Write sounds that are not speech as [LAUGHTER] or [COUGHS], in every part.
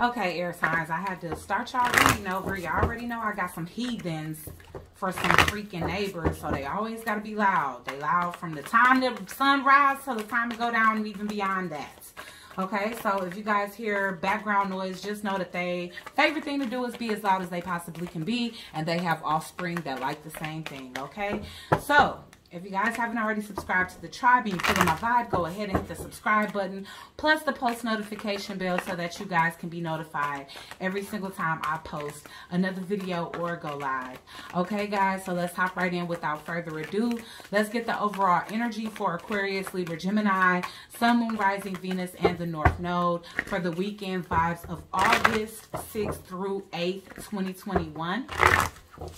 Okay, air signs, I had to start y'all reading over. Y'all already know I got some heathens for some freaking neighbors, so they always got to be loud. They loud from the time the sun rises till the time to go down and even beyond that. Okay, so if you guys hear background noise, just know that they favorite thing to do is be as loud as they possibly can be, and they have offspring that like the same thing. Okay, so if you guys haven't already subscribed to the tribe and you feel my vibe, go ahead and hit the subscribe button, plus the post notification bell so that you guys can be notified every single time I post another video or go live. Okay, guys, so let's hop right in without further ado. Let's get the overall energy for Aquarius, Libra, Gemini, Sun, Moon, Rising, Venus, and the North Node for the weekend vibes of August 6th through 8th, 2021.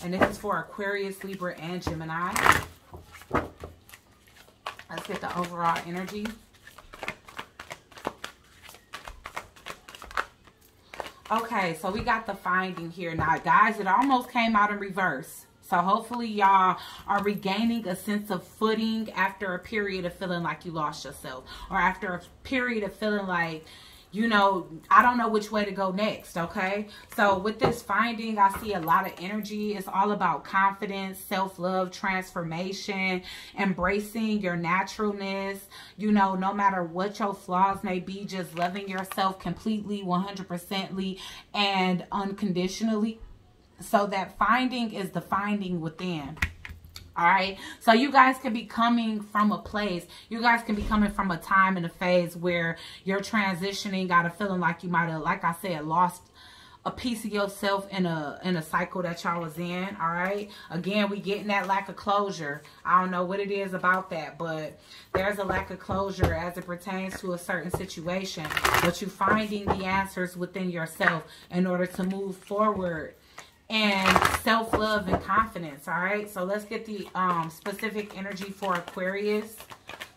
And this is for Aquarius, Libra, and Gemini. Let's get the overall energy. Okay, so we got the finding here. Now, guys, it almost came out in reverse. So hopefully y'all are regaining a sense of footing after a period of feeling like you lost yourself. Or after a period of feeling like you know, I don't know which way to go next, okay? So with this finding, I see a lot of energy. It's all about confidence, self-love, transformation, embracing your naturalness. You know, no matter what your flaws may be, just loving yourself completely, 100%ly, and unconditionally. So that finding is the finding within. All right. So you guys can be coming from a place. You guys can be coming from a time and a phase where you're transitioning, got a feeling like you might have, like I said, lost a piece of yourself in a in a cycle that y'all was in all right again we getting that lack of closure i don't know what it is about that but there's a lack of closure as it pertains to a certain situation but you finding the answers within yourself in order to move forward and self-love and confidence all right? So let's get the um specific energy for aquarius.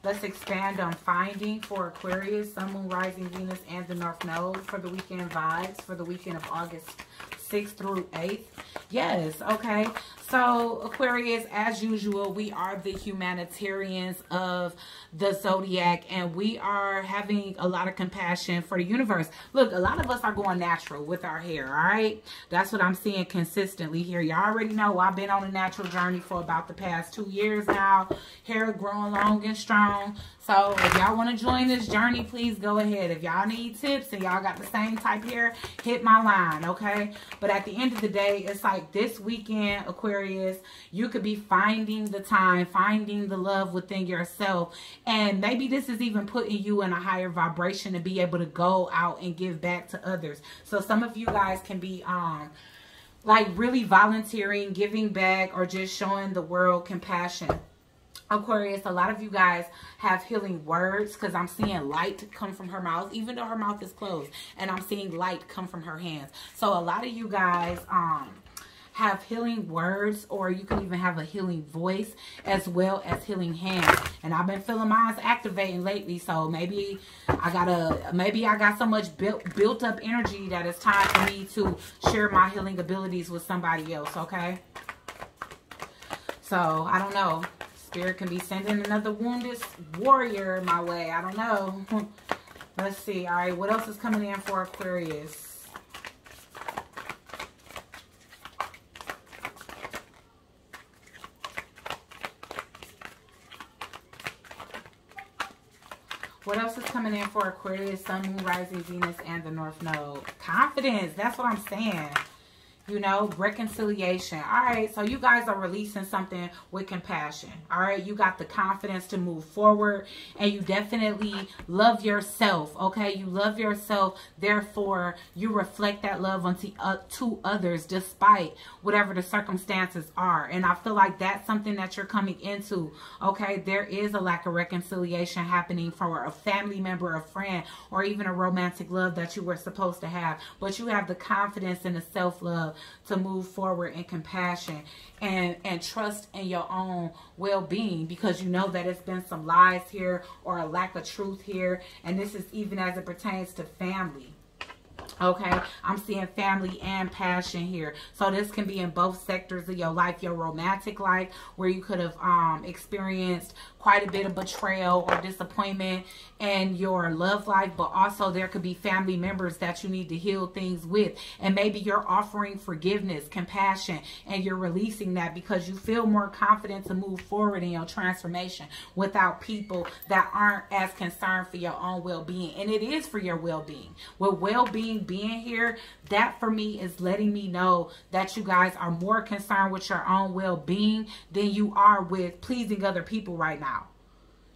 Let's expand on finding for aquarius sun moon rising venus and the north node for the weekend vibes for the weekend of august 6th through 8th yes okay so aquarius as usual we are the humanitarians of the zodiac and we are having a lot of compassion for the universe. Look a lot of us are going natural with our hair all right? That's what i'm seeing consistently here. Y'all already know i've been on a natural journey for about the past two years now. Hair growing long and strong. So if y'all want to join this journey please go ahead. If y'all need tips and y'all got the same type hair hit my line okay? But at the end of the day it's like this weekend aquarius you could be finding the time finding the love within yourself and maybe this is even putting you in a higher vibration to be able to go out and give back to others. So some of you guys can be um like really volunteering, giving back, or just showing the world compassion. Aquarius, a lot of you guys have healing words because I'm seeing light come from her mouth, even though her mouth is closed, and I'm seeing light come from her hands. So a lot of you guys, um, have healing words or you can even have a healing voice as well as healing hands. And I've been feeling mine activating lately. So maybe I got a maybe I got so much built built up energy that it's time for me to share my healing abilities with somebody else, okay? So I don't know. Spirit can be sending another wounded warrior my way. I don't know. [LAUGHS] Let's see. All right, what else is coming in for Aquarius? What else is coming in for Aquarius, Sun, Moon, Rising, Venus, and the North Node? Confidence. That's what I'm saying you know, reconciliation. All right, so you guys are releasing something with compassion. All right, you got the confidence to move forward and you definitely love yourself. Okay, you love yourself. Therefore, you reflect that love onto uh, to others despite whatever the circumstances are. And I feel like that's something that you're coming into. Okay, there is a lack of reconciliation happening for a family member, a friend, or even a romantic love that you were supposed to have. But you have the confidence and the self to move forward in compassion and and trust in your own well-being because you know that it's been some lies here or a lack of truth here. And this is even as it pertains to family okay i'm seeing family and passion here so this can be in both sectors of your life your romantic life where you could have um experienced quite a bit of betrayal or disappointment in your love life, but also there could be family members that you need to heal things with. And maybe you're offering forgiveness, compassion, and you're releasing that because you feel more confident to move forward in your transformation without people that aren't as concerned for your own well being. And it is for your well being. With well being being here, that for me is letting me know that you guys are more concerned with your own well being than you are with pleasing other people right now.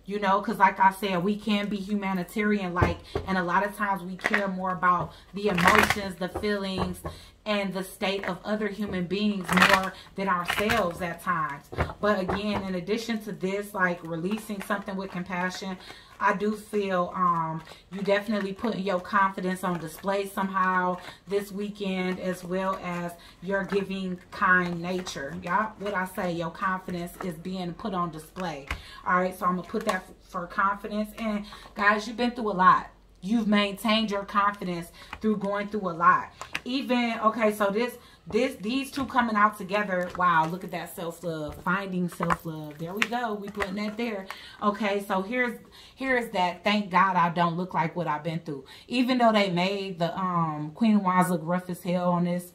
You know because like i said we can be humanitarian like and a lot of times we care more about the emotions the feelings and the state of other human beings more than ourselves at times. But again in addition to this like releasing something with compassion I do feel um, you definitely putting your confidence on display somehow this weekend as well as your giving kind nature. Y'all, what I say, your confidence is being put on display. All right, so I'm going to put that for confidence. And guys, you've been through a lot. You've maintained your confidence through going through a lot. Even, okay, so this this these two coming out together wow look at that self-love finding self-love there we go we putting that there okay so here's here's that thank god i don't look like what i've been through even though they made the um queen of wands look rough as hell on this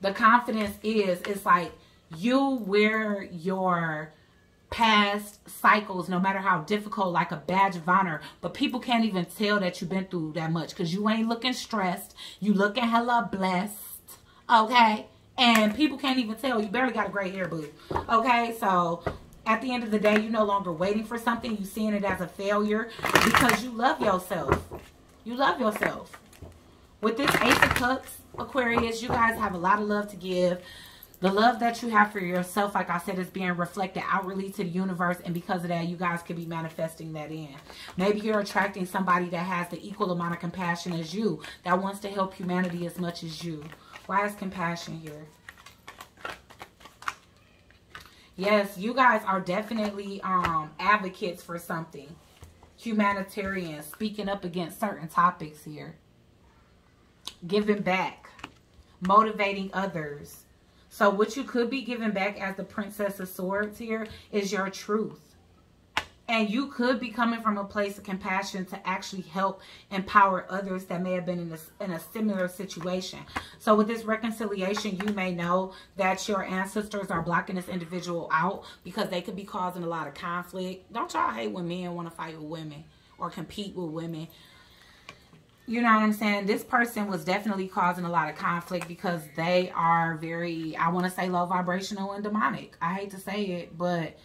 the confidence is it's like you wear your past cycles, no matter how difficult, like a badge of honor. But people can't even tell that you've been through that much because you ain't looking stressed. You looking hella blessed okay? And people can't even tell. You barely got a gray hair, boo. Okay, so at the end of the day, you're no longer waiting for something. You're seeing it as a failure because you love yourself. You love yourself. With this Ace of Cups, Aquarius, you guys have a lot of love to give. The love that you have for yourself, like I said, is being reflected outwardly to the universe. And because of that, you guys could be manifesting that in. Maybe you're attracting somebody that has the equal amount of compassion as you, that wants to help humanity as much as you. Why is compassion here? Yes, you guys are definitely um, advocates for something. Humanitarian, speaking up against certain topics here. Giving back. Motivating others. So what you could be giving back as the Princess of Swords here is your truth. And you could be coming from a place of compassion to actually help empower others that may have been in a, in a similar situation. So with this reconciliation, you may know that your ancestors are blocking this individual out because they could be causing a lot of conflict. Don't y'all hate when men want to fight with women or compete with women? you know what I'm saying? This person was definitely causing a lot of conflict because they are very, I want to say low vibrational and demonic. I hate to say it, but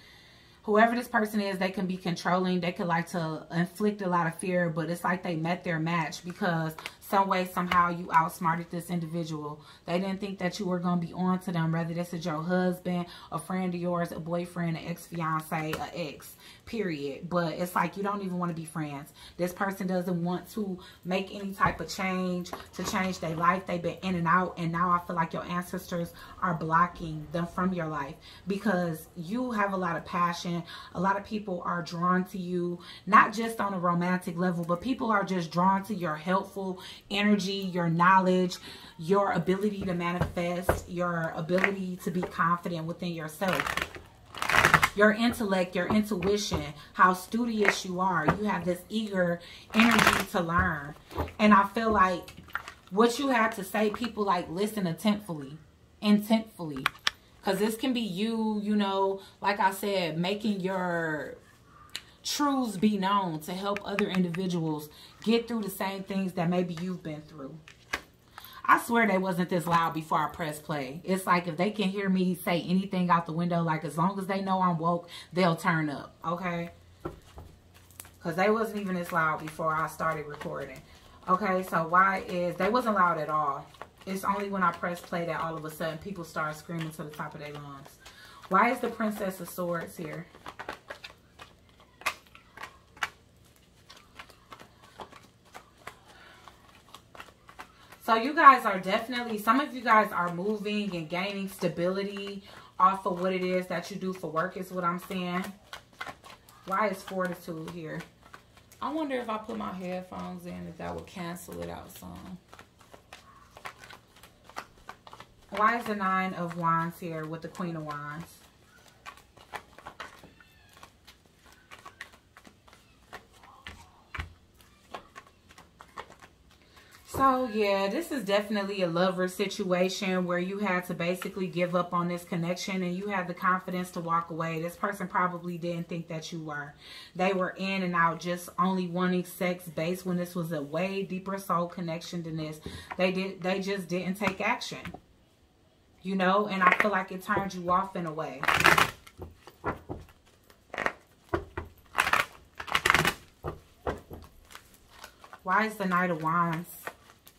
whoever this person is, they can be controlling. They could like to inflict a lot of fear, but it's like they met their match because some way, somehow you outsmarted this individual. They didn't think that you were going to be on to them, whether this is your husband, a friend of yours, a boyfriend, an ex-fiance, an ex, period. But it's like you don't even want to be friends. This person doesn't want to make any type of change, to change their life. They've been in and out, and now I feel like your ancestors are blocking them from your life because you have a lot of passion. A lot of people are drawn to you, not just on a romantic level, but people are just drawn to your helpful energy, your knowledge, your ability to manifest, your ability to be confident within yourself. Your intellect, your intuition, how studious you are. You have this eager energy to learn. And I feel like what you have to say, people like listen attentively, intentfully. Because this can be you, you know, like I said, making your truths be known to help other individuals get through the same things that maybe you've been through. I swear they wasn't this loud before I press play. It's like if they can hear me say anything out the window, like as long as they know I'm woke, they'll turn up, okay? Because they wasn't even this loud before I started recording. Okay, so why is, they wasn't loud at all. It's only when I press play that all of a sudden people start screaming to the top of their lungs. Why is the Princess of Swords here? So you guys are definitely, some of you guys are moving and gaining stability off of what it is that you do for work is what I'm saying. Why is fortitude here? I wonder if I put my headphones in, if that would cancel it out some. Why is the nine of wands here with the queen of wands? So, yeah, this is definitely a lover situation where you had to basically give up on this connection and you had the confidence to walk away. This person probably didn't think that you were. They were in and out just only wanting sex based when this was a way deeper soul connection than this. They did they just didn't take action. You know, and I feel like it turned you off in a way. Why is the Knight of Wands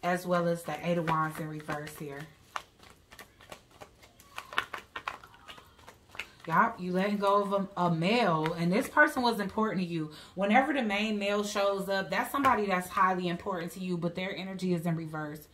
as well as the Eight of Wands in reverse here? Yup, you letting go of a, a, male, and this person was important to you. Whenever the main male shows up, that's somebody that's highly important to you, but their energy is in reverse.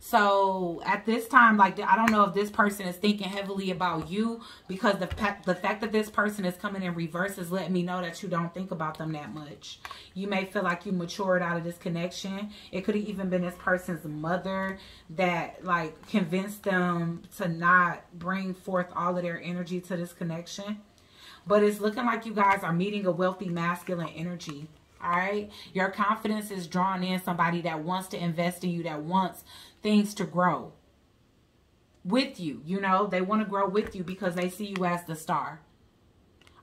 So at this time, like I don't know if this person is thinking heavily about you because the fact the fact that this person is coming in reverse is letting me know that you don't think about them that much. You may feel like you matured out of this connection. It could have even been this person's mother that like convinced them to not bring forth all of their energy to this connection. But it's looking like you guys are meeting a wealthy masculine energy. All right. Your confidence is drawn in somebody that wants to invest in you, that wants things to grow with you. You know, they want to grow with you because they see you as the star.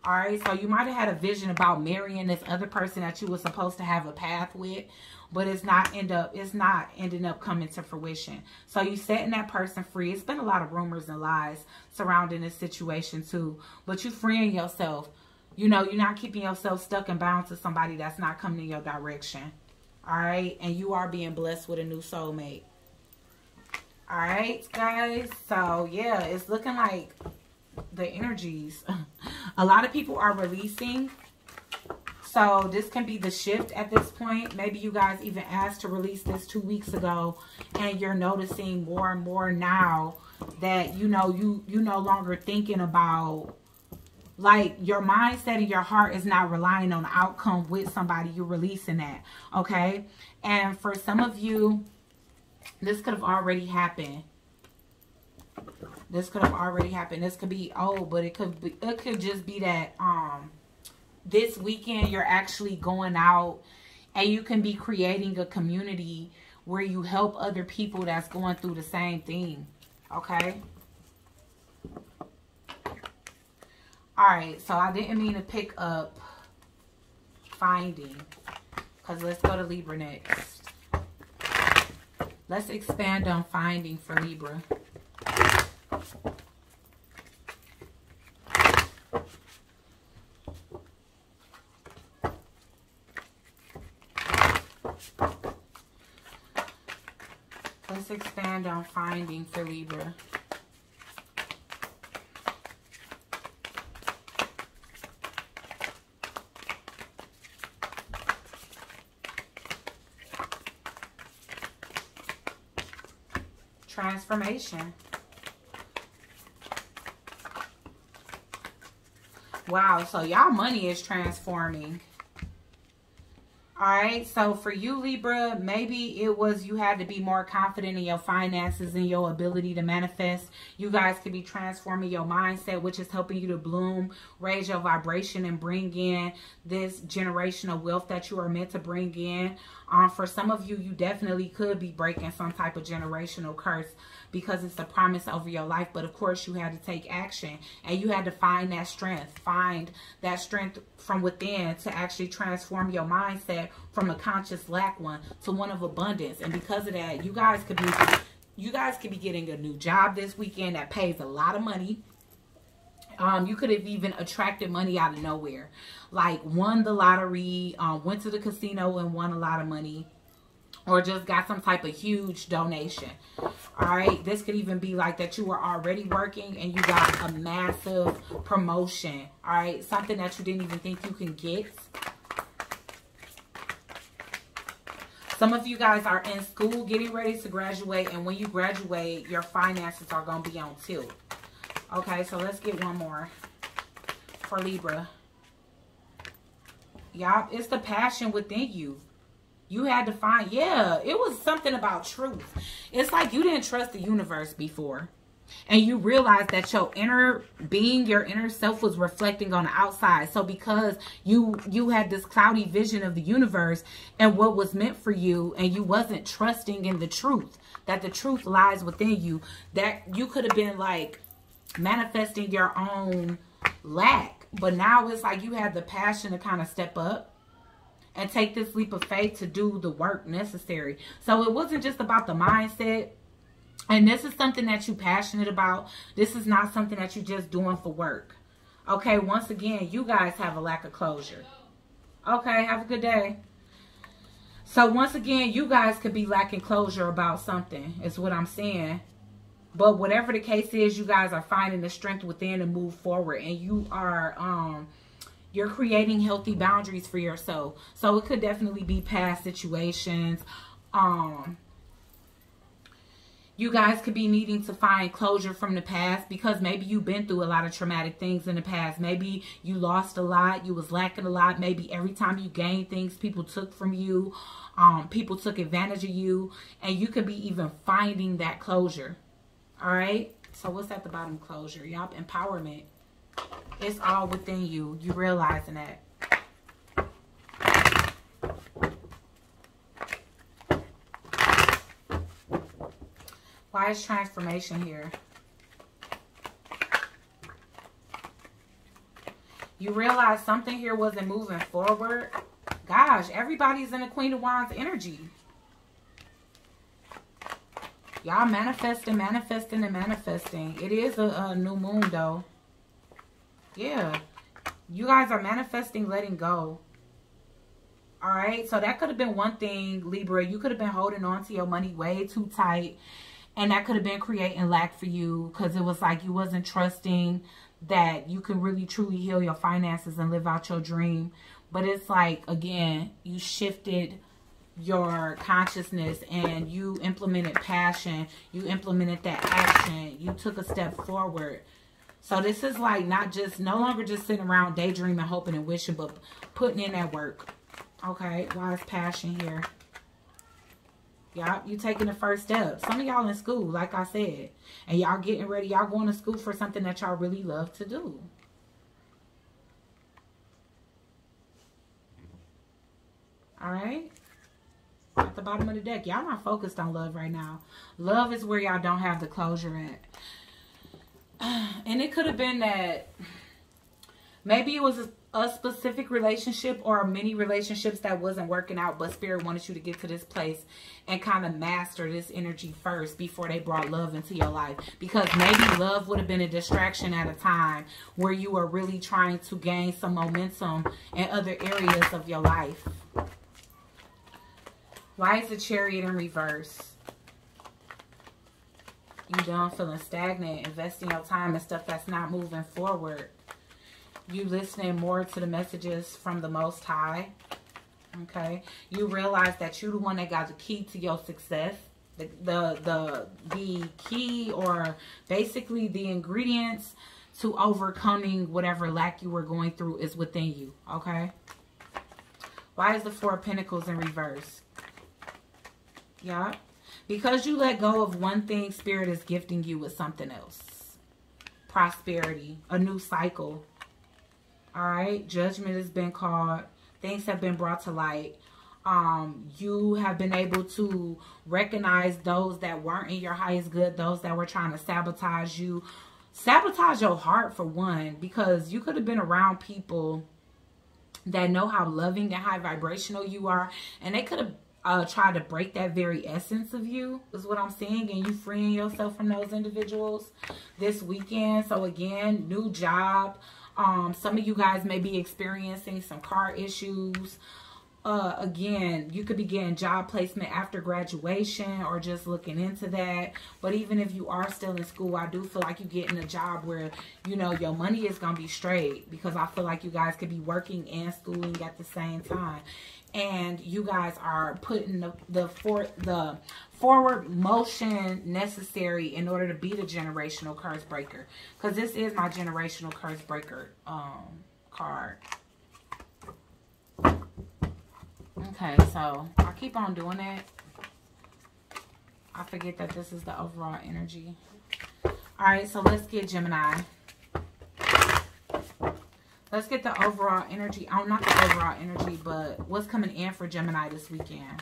All right, so you might have had a vision about marrying this other person that you were supposed to have a path with, but it's not end up it's not ending up coming to fruition. So you setting that person free. It's been a lot of rumors and lies surrounding this situation too, but you freeing yourself. You know, you're not keeping yourself stuck and bound to somebody that's not coming in your direction. All right, and you are being blessed with a new soulmate. All right, guys. So, yeah, it's looking like the energies. [LAUGHS] a lot of people are releasing. So, this can be the shift at this point. Maybe you guys even asked to release this two weeks ago. And you're noticing more and more now that, you know, you, you no longer thinking about like your mindset and your heart is not relying on outcome with somebody you're releasing that okay and for some of you this could have already happened. This could have already happened. This could be oh, but it could be it could just be that um this weekend you're actually going out and you can be creating a community where you help other people that's going through the same thing. Okay? Alright, so I didn't mean to pick up finding. Because let's go to Libra next. Let's expand on finding for Libra. Let's expand on finding for Libra. Wow, so y'all money is transforming. All right, so for you, Libra, maybe it was you had to be more confident in your finances and your ability to manifest. You guys could be transforming your mindset, which is helping you to bloom, raise your vibration, and bring in this generational wealth that you are meant to bring in. Um, for some of you, you definitely could be breaking some type of generational curse because it's a promise over your life. But of course, you had to take action and you had to find that strength, find that strength from within to actually transform your mindset from a conscious lack one to one of abundance. And because of that, you guys could be you guys could be getting a new job this weekend that pays a lot of money. Um, you could have even attracted money out of nowhere. Like won the lottery, um, went to the casino and won a lot of money or just got some type of huge donation. All right, this could even be like that you were already working and you got a massive promotion. All right, something that you didn't even think you can get. Some of you guys are in school getting ready to graduate, and when you graduate, your finances are going to be on tilt. Okay, so let's get one more for Libra. Y'all, it's the passion within you. You had to find, yeah, it was something about truth. It's like you didn't trust the universe before. And you realize that your inner being your inner self was reflecting on the outside. So because you you had this cloudy vision of the universe and what was meant for you and you wasn't trusting in the truth that the truth lies within you that you could have been like manifesting your own lack. But now it's like you have the passion to kind of step up and take this leap of faith to do the work necessary. So it wasn't just about the mindset and this is something that you're passionate about. This is not something that you're just doing for work. Okay, once again, you guys have a lack of closure. Okay, have a good day. So once again, you guys could be lacking closure about something, is what I'm saying. But whatever the case is, you guys are finding the strength within to move forward. And you are um you're creating healthy boundaries for yourself. So it could definitely be past situations. Um you guys could be needing to find closure from the past because maybe you've been through a lot of traumatic things in the past. Maybe you lost a lot, you was lacking a lot. Maybe every time you gained things, people took from you. Um, people took advantage of you. And you could be even finding that closure. All right? So what's at the bottom closure? Yup, empowerment. It's all within you. You realizing that. Why is transformation here? You realize something here wasn't moving forward. Gosh, everybody's in the Queen of Wands energy. Y'all manifesting, manifesting, and manifesting. It is a, a new moon, though. Yeah. You guys are manifesting letting go. All right. So that could have been one thing, Libra. You could have been holding on to your money way too tight and that could have been creating lack for you because it was like you wasn't trusting that you can really truly heal your finances and live out your dream. But it's like, again, you shifted your consciousness and you implemented passion. You implemented that action. You took a step forward. So this is like not just, no longer just sitting around daydreaming, hoping and wishing, but putting in that work. Okay, why is passion here? Y'all, you taking the first step. Some of y'all in school, like I said. And y'all getting ready. Y'all going to school for something that y'all really love to do. Alright? At the bottom of the deck. Y'all not focused on love right now. Love is where y'all don't have the closure at. [SIGHS] And it could have been that maybe it was a specific relationship or many relationships that wasn't working out, but Spirit wanted you to get to this place and kind of master this energy first before they brought love into your life. Because maybe love would have been a distraction at a time where you were really trying to gain some momentum in other areas of your life. Why is the chariot in reverse? You done feeling stagnant, investing your time in stuff that's not moving forward you listening more to the messages from the Most High. Okay. You realize that you're the one that got the key to your success. The, the, the, the key or basically the ingredients to overcoming whatever lack you were going through is within you. Okay. Why is the Four of Pentacles in reverse? Yeah. Because you let go of one thing, Spirit is gifting you with something else. Prosperity, a new cycle, all right. Judgment has been called. Things have been brought to light. Um, you have been able to recognize those that weren't in your highest good, those that were trying to sabotage you. Sabotage your heart for one, because you could have been around people that know how loving and high vibrational you are, and they could have uh, tried to break that very essence of you, is what I'm saying, and you freeing yourself from those individuals this weekend. So again, new job, um, some of you guys may be experiencing some car issues. Uh, again, you could be getting job placement after graduation or just looking into that. But even if you are still in school, I do feel like you're getting a job where, you know, your money is going to be straight because I feel like you guys could be working and schooling at the same time. And you guys are putting the the for the forward motion necessary in order to be the generational curse breaker. Because this is my generational curse breaker um card okay so i keep on doing that i forget that this is the overall energy All right, so let's get Gemini. Let's get the overall energy. Oh, not the overall energy, but what's coming in for Gemini this weekend.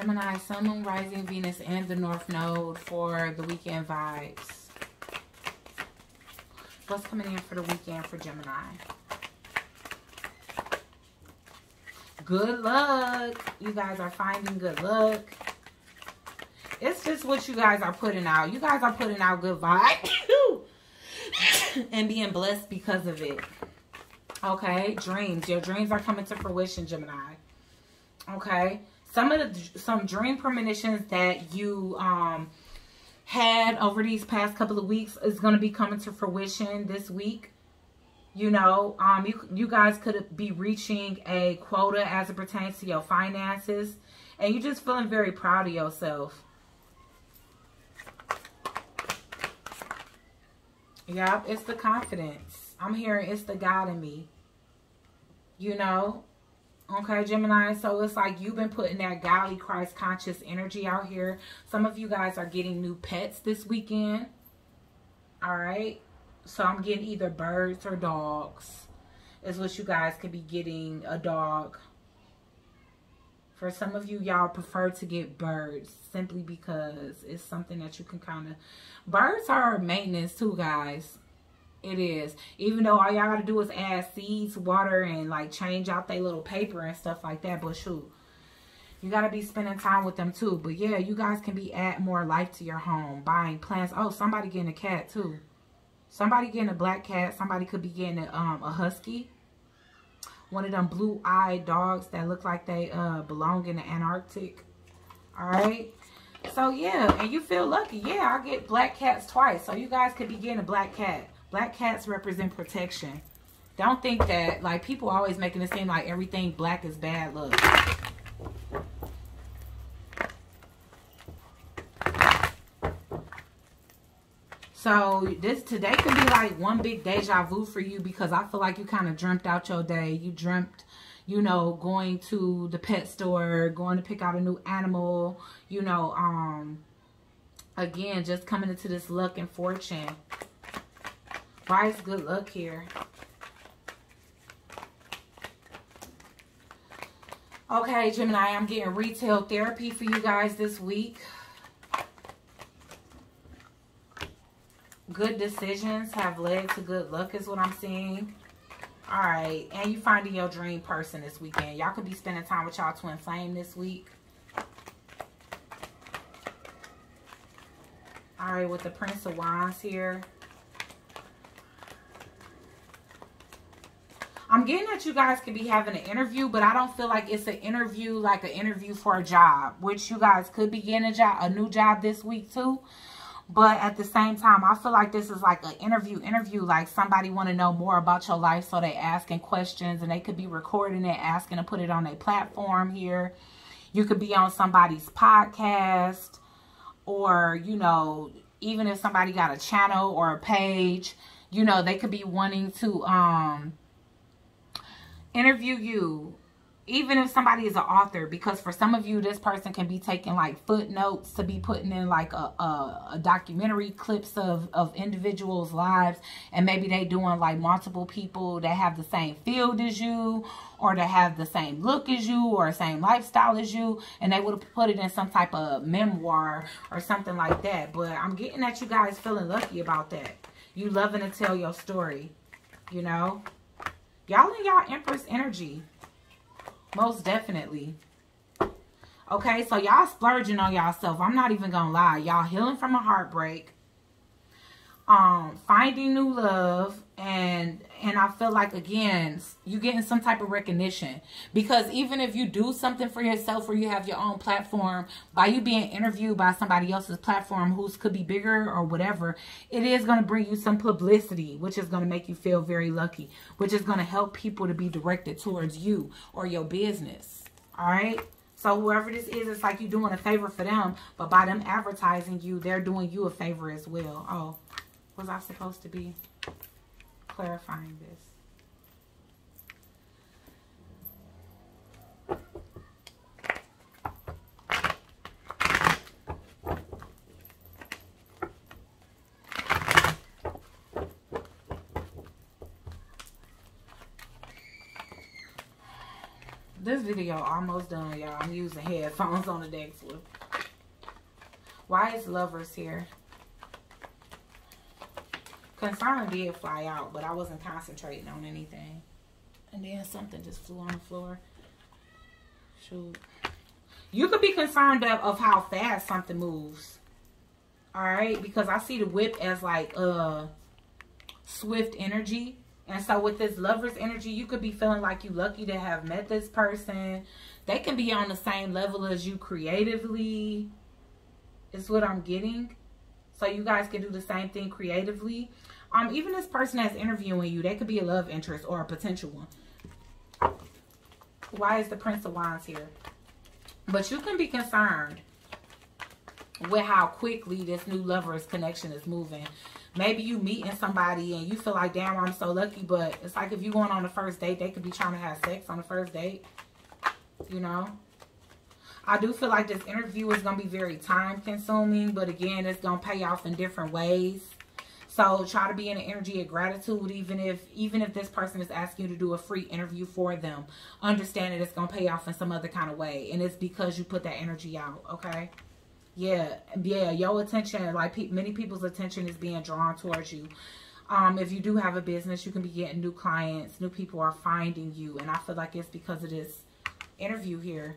Gemini, Sun, Moon, Rising, Venus, and the North Node for the weekend vibes. What's coming in for the weekend for Gemini? Good luck. You guys are finding good luck. It's just what you guys are putting out. You guys are putting out good vibes. [COUGHS] and being blessed because of it. Okay, dreams. Your dreams are coming to fruition, Gemini. Okay some of the some dream premonitions that you um had over these past couple of weeks is going to be coming to fruition this week. You know um you you guys could be reaching a quota as it pertains to your finances and you're just feeling very proud of yourself. Yep it's the confidence. I'm hearing it's the god in me. You know Okay, Gemini. So it's like you've been putting that godly Christ conscious energy out here. Some of you guys are getting new pets this weekend. All right. So I'm getting either birds or dogs. Is what you guys could be getting a dog. For some of you, y'all prefer to get birds simply because it's something that you can kind of... Birds are maintenance too, guys. It is. Even though all y'all gotta do is add seeds, water, and like change out their little paper and stuff like that. But shoot, you gotta be spending time with them too. But yeah, you guys can be add more life to your home, buying plants. Oh, somebody getting a cat too. Somebody getting a black cat. Somebody could be getting a, um, a husky. One of them blue-eyed dogs that look like they uh, belong in the Antarctic. All right. So yeah, and you feel lucky. Yeah, I get black cats twice. So you guys could be getting a black cat. Black cats represent protection. Don't think that, like, people always making it seem like everything black is bad. Look. So this today could be like one big deja vu for you because I feel like you kind of dreamt out your day. You dreamt, you know, going to the pet store, going to pick out a new animal, you know, um, again, just coming into this luck and fortune. Is good luck here? Okay, Gemini, I'm getting retail therapy for you guys this week. Good decisions have led to good luck is what I'm seeing. All right, and you finding your dream person this weekend. Y'all could be spending time with y'all twin flame this week. All right, with the Prince of Wands here. I'm getting that you guys could be having an interview, but I don't feel like it's an interview like an interview for a job, which you guys could be getting a job, a new job this week too. But at the same time, I feel like this is like an interview, interview, like somebody want to know more about your life. So they asking questions and they could be recording it, asking to put it on a platform here. You could be on somebody's podcast or, you know, even if somebody got a channel or a page, you know, they could be wanting to, um, interview you even if somebody is an author because for some of you this person can be taking like footnotes to be putting in like a, a, a, documentary clips of of individuals lives. And maybe they doing like multiple people that have the same field as you or that have the same look as you or same lifestyle as you. And they would have put it in some type of memoir or something like that. But i'm getting that you guys feeling lucky about that. You loving to tell your story you know Y'all in y'all Empress energy. Most definitely. Okay, so y'all splurging on y'all I'm not even gonna lie. Y'all healing from a heartbreak. Um, finding new love and and I feel like again, you're getting some type of recognition because even if you do something for yourself or you have your own platform, by you being interviewed by somebody else's platform who's could be bigger or whatever, it is going to bring you some publicity, which is going to make you feel very lucky, which is going to help people to be directed towards you or your business. All right. So whoever this is, it's like you're doing a favor for them. But by them advertising you, they're doing you a favor as well. Oh, was I supposed to be clarifying this? this video almost done, y'all. I'm using headphones on the one. Why is lovers here? Concern did fly out, but I wasn't concentrating on anything. And then something just flew on the floor. Shoot. You could be concerned of, of how fast something moves. Alright? Because I see the whip as like uh swift energy. And so with this lover's energy, you could be feeling like you lucky to have met this person. They can be on the same level as you creatively. Is what I'm getting. So you guys can do the same thing creatively. Um, even this person that's interviewing you, they could be a love interest or a potential one. Why is the Prince of Wands here? But you can be concerned with how quickly this new lover's connection is moving maybe you meeting somebody and you feel like, damn, I'm so lucky. But it's like if you going on the first date, they could be trying to have sex on the first date. You know? I do feel like this interview is going to be very time consuming. But again, it's going to pay off in different ways. So try to be in an energy of gratitude, even if even if this person is asking you to do a free interview for them. Understand that it's gonna pay off in some other kind of way, and it's because you put that energy out. Okay yeah yeah your attention like pe many people's attention is being drawn towards you um if you do have a business you can be getting new clients new people are finding you and i feel like it's because of this interview here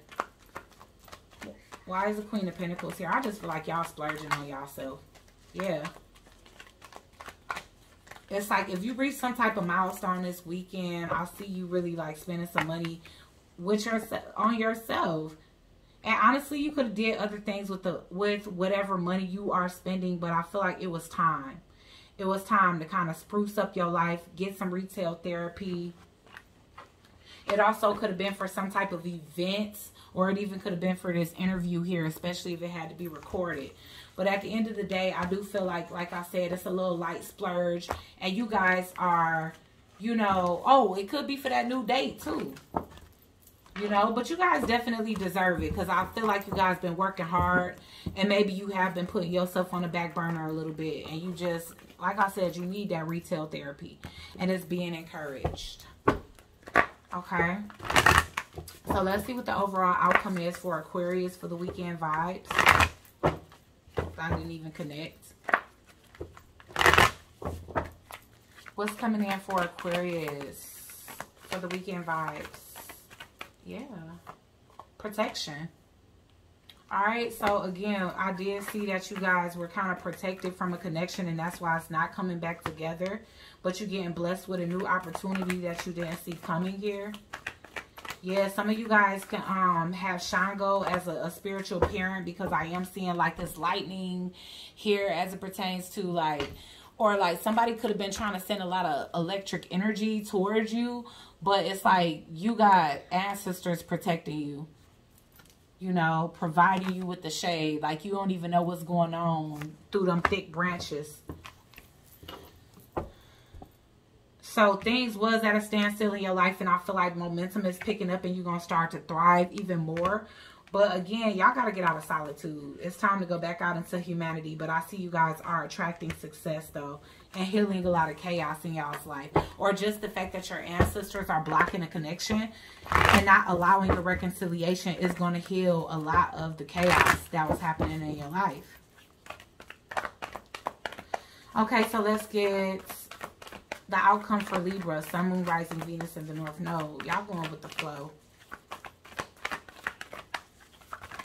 why is the queen of pentacles here i just feel like y'all splurging on y'all self yeah it's like if you reach some type of milestone this weekend i'll see you really like spending some money with yourself on yourself and honestly, you could have did other things with the with whatever money you are spending, but I feel like it was time. It was time to kind of spruce up your life, get some retail therapy. It also could have been for some type of events, or it even could have been for this interview here, especially if it had to be recorded. But at the end of the day, I do feel like, like I said, it's a little light splurge. And you guys are, you know, oh, it could be for that new date too you know but you guys definitely deserve it because i feel like you guys been working hard and maybe you have been putting yourself on the back burner a little bit and you just like i said you need that retail therapy and it's being encouraged okay. So let's see what the overall outcome is for aquarius for the weekend vibes. I didn't even connect. What's coming in for aquarius for the weekend vibes? Yeah. Protection all right so again i did see that you guys were kind of protected from a connection and that's why it's not coming back together but you're getting blessed with a new opportunity that you didn't see coming here yeah some of you guys can um have shango as a, a spiritual parent because i am seeing like this lightning here as it pertains to like or like somebody could have been trying to send a lot of electric energy towards you but it's like you got ancestors protecting you. You know, providing you with the shade. Like you don't even know what's going on through them thick branches. So things was at a standstill in your life and I feel like momentum is picking up and you're going to start to thrive even more. But again, y'all got to get out of solitude. It's time to go back out into humanity. But I see you guys are attracting success though and healing a lot of chaos in y'all's life. Or just the fact that your ancestors are blocking a connection and not allowing the reconciliation is going to heal a lot of the chaos that was happening in your life. Okay, so let's get the outcome for Libra. Sun, Moon, Rising, Venus in the North Node. Y'all going with the flow.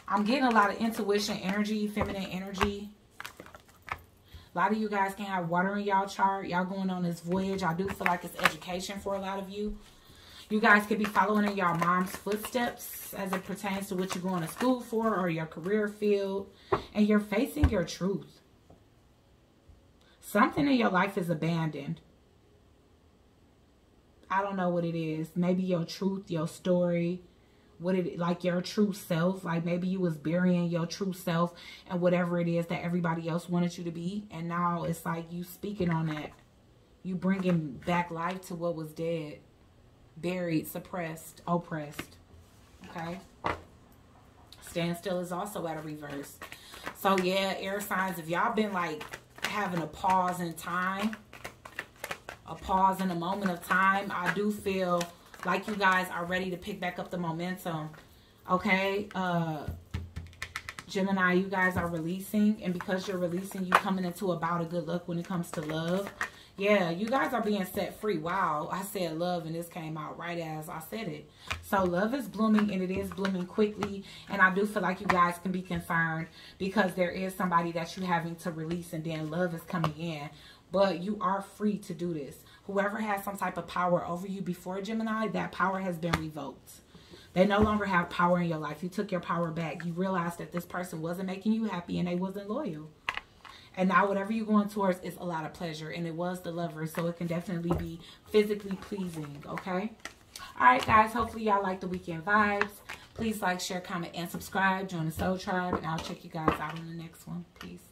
I'm getting a lot of intuition energy, feminine energy. A lot of you guys can have water in y'all chart. Y'all going on this voyage. I do feel like it's education for a lot of you. You guys could be following in your mom's footsteps as it pertains to what you're going to school for or your career field. And you're facing your truth. Something in your life is abandoned. I don't know what it is. Maybe your truth, your story, what it like your true self. Like maybe you was burying your true self and whatever it is that everybody else wanted you to be. And now it's like you speaking on that. You bringing back life to what was dead. Buried suppressed oppressed. Okay? Stand still is also at a reverse. So yeah air signs if y'all been like having a pause in time a pause in a moment of time i do feel like you guys are ready to pick back up the momentum. Okay? Uh Gemini, you guys are releasing. And because you're releasing, you coming into about a good look when it comes to love. Yeah, you guys are being set free. Wow, I said love and this came out right as I said it. So love is blooming and it is blooming quickly. And I do feel like you guys can be concerned because there is somebody that you're having to release and then love is coming in. But you are free to do this. Whoever has some type of power over you before Gemini, that power has been revoked. They no longer have power in your life. You took your power back. You realized that this person wasn't making you happy and they wasn't loyal. And now whatever you're going towards is a lot of pleasure. And it was the lover. So it can definitely be physically pleasing. Okay? Alright guys. Hopefully y'all like the weekend vibes. Please like, share, comment, and subscribe. Join the Soul Tribe. And I'll check you guys out in the next one. Peace.